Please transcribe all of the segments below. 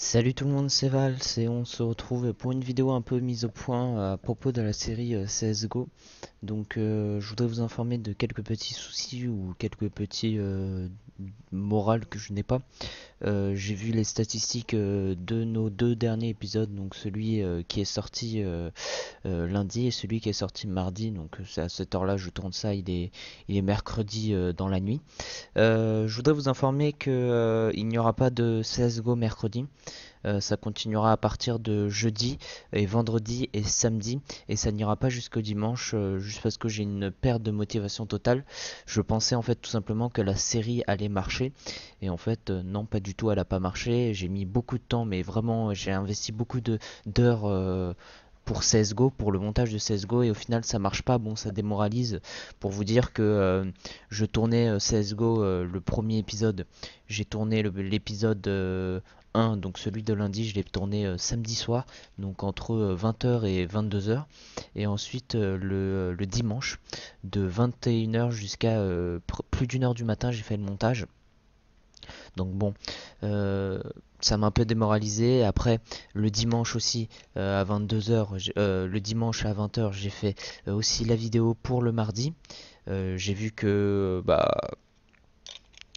Salut tout le monde, c'est Val, et on se retrouve pour une vidéo un peu mise au point à propos de la série euh, CSGO. Donc euh, je voudrais vous informer de quelques petits soucis ou quelques petits euh, morales que je n'ai pas. J'ai vu les statistiques de nos deux derniers épisodes, donc celui qui est sorti lundi et celui qui est sorti mardi. Donc c'est à cette heure-là, je tourne ça, il est, il est mercredi dans la nuit. je voudrais vous informer qu'il n'y aura pas de CSGO mercredi. Euh, ça continuera à partir de jeudi et vendredi et samedi et ça n'ira pas jusqu'au dimanche euh, juste parce que j'ai une perte de motivation totale. Je pensais en fait tout simplement que la série allait marcher et en fait euh, non pas du tout elle a pas marché. J'ai mis beaucoup de temps mais vraiment j'ai investi beaucoup d'heures pour CSGO, pour le montage de CSGO et au final ça marche pas, bon ça démoralise. Pour vous dire que je tournais CSGO le premier épisode, j'ai tourné l'épisode donc celui de lundi, je l'ai tourné euh, samedi soir, donc entre 20h euh, et 22h. Et ensuite euh, le, dimanche, de 21h jusqu'à plus d'une heure du matin, j'ai fait le montage. Donc bon, ça m'a un peu démoralisé. Après, le dimanche aussi, à 22h, le dimanche à 20h, j'ai fait aussi la vidéo pour le mardi. j'ai vu que bah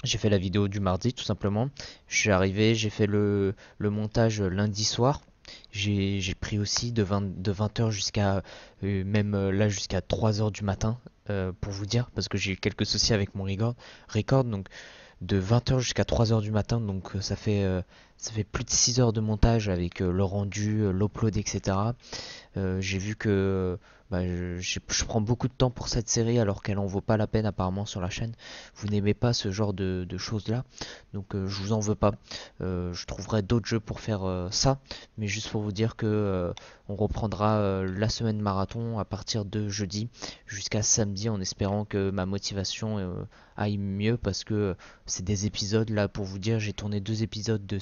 j'ai fait la vidéo du mardi tout simplement. Je suis arrivé, j'ai fait le, montage lundi soir. J'ai pris aussi de 20, de 20h jusqu'à euh, même euh, là jusqu'à 3h du matin euh, pour vous dire parce que j'ai eu quelques soucis avec mon record, record donc de 20h jusqu'à 3h du matin donc ça fait ça fait plus de 6 heures de montage avec le rendu, l'upload etc. j'ai vu que bah, je, prends beaucoup de temps pour cette série alors qu'elle en vaut pas la peine apparemment sur la chaîne. Vous n'aimez pas ce genre de, choses là, donc euh, je vous en veux pas. Euh, je trouverai d'autres jeux pour faire euh, ça, mais juste pour vous dire que on reprendra la semaine marathon à partir de jeudi jusqu'à samedi en espérant que ma motivation aille mieux parce que c'est des épisodes là pour vous dire j'ai tourné deux épisodes de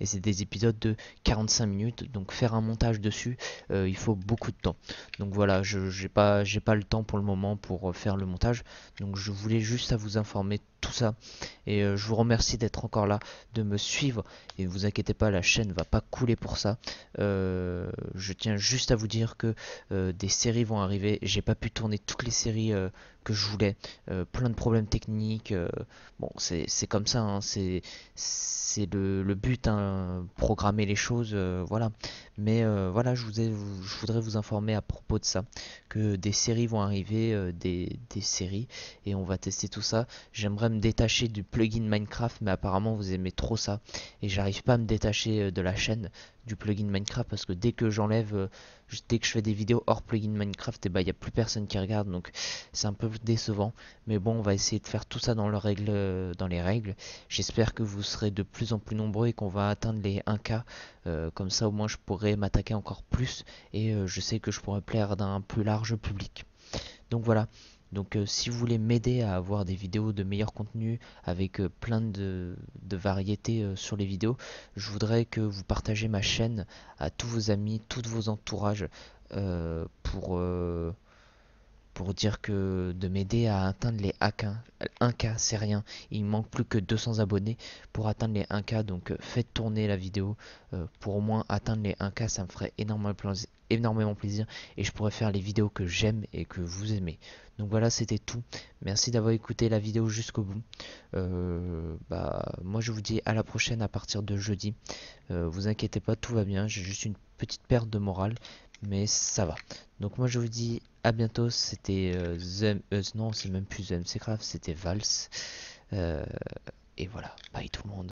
Et c'est des épisodes de 45 minutes donc faire un montage dessus il faut beaucoup de temps donc voilà je j'ai pas j'ai pas le temps pour le moment pour euh, faire le montage. Donc je voulais juste à vous informer tout ça. Et euh, je vous remercie d'être encore là, de me suivre. Et ne vous inquiétez pas, la chaîne va pas couler pour ça. Euh, je tiens juste à vous dire que des séries vont arriver. J'ai pas pu tourner toutes les séries que je voulais. plein de problèmes techniques. bon, c'est comme ça. Hein. c'est le, le, but, hein, programmer les choses. voilà. Mais voilà, je, vous je voudrais vous informer à propos de ça que des séries vont arriver, euh, des, séries, et on va tester tout ça. J'aimerais me détacher du plugin Minecraft, mais apparemment vous aimez trop ça, et j'arrive pas à me détacher euh, de la chaîne du plugin Minecraft parce que dès que j'enlève, euh, dès que je fais des vidéos hors plugin Minecraft, et eh bah ben, il n'y a plus personne qui regarde, donc c'est un peu décevant. Mais bon, on va essayer de faire tout ça dans, le règle, dans les règles. J'espère que vous serez de plus en plus nombreux et qu'on va atteindre les 1K. comme ça, au moins, je pourrais m'attaquer encore plus et je sais que je pourrais plaire d'un plus large public. Donc voilà. Donc euh, si vous voulez m'aider à avoir des vidéos de meilleur contenu avec euh, plein de, variétés euh, sur les vidéos, je voudrais que vous partagez ma chaîne à tous vos amis, tous vos entourages pour dire que de m'aider à atteindre les 1K, c'est rien. Il manque plus que 200 abonnés pour atteindre les 1K. Donc faites tourner la vidéo pour au moins atteindre les 1K. Ça me ferait énormément, énormément plaisir et je pourrais faire les vidéos que j'aime et que vous aimez. Donc voilà, c'était tout. Merci d'avoir écouté la vidéo jusqu'au bout. Euh, bah, moi, je vous dis à la prochaine à partir de jeudi. vous inquiétez pas, tout va bien. J'ai juste une petite perte de morale, mais ça va. Donc moi, je vous dis à bientôt. C'était euh, euh, non, c'est même plus Zem, c'est grave, c'était Vals. Euh, et voilà, bye tout le monde.